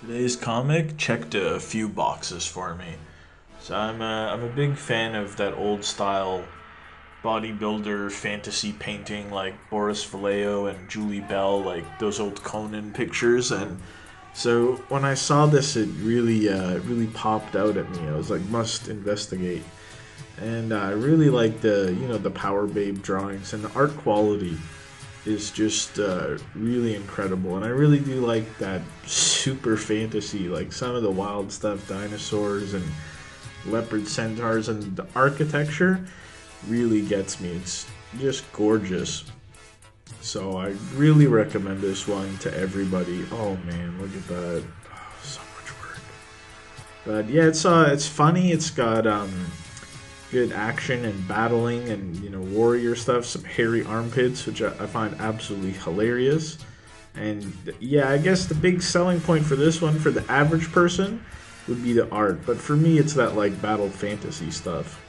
Today's comic checked a few boxes for me. So I'm a, I'm a big fan of that old style bodybuilder fantasy painting like Boris Vallejo and Julie Bell, like those old Conan pictures. And so when I saw this, it really uh, really popped out at me. I was like, must investigate. And I really like the you know the Power Babe drawings and the art quality is just uh, really incredible. And I really do like that super fantasy, like some of the wild stuff, dinosaurs and leopard centaurs, and the architecture really gets me. It's just gorgeous. So I really recommend this one to everybody. Oh man, look at that! Oh, so much work. But yeah, it's uh, it's funny. It's got um, good action and battling and you know warrior stuff some hairy armpits which i find absolutely hilarious. And yeah i guess the big selling point for this one for the average person would be the art. But for me it's that like battle fantasy stuff